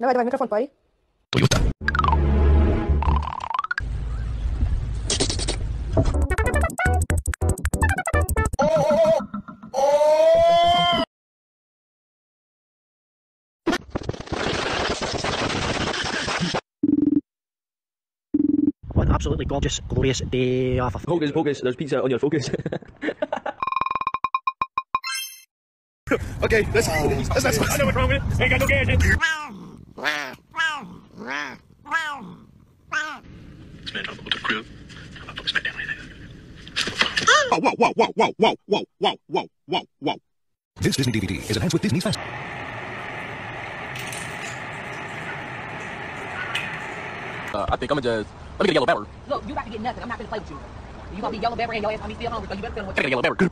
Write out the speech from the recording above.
Dawaj, dawaj, mikrofon pali. Toyota. What an absolutely gorgeous, glorious day off of Focus, focus. There's pizza on your focus. Okay, let's oh. let's let's I know what's wrong with it. Ain't got no gas in. Whoa, whoa, whoa, whoa, whoa, whoa, whoa, whoa, whoa, whoa, whoa. This Disney DVD is enhanced with Disney's Fast. uh, I think I'm gonna just let me get a yellow pepper. Look, you about to get nothing. I'm not gonna play with you. You gonna be yellow pepper and your ass gonna be still hungry, so you better tell me what I you got a yellow pepper. Good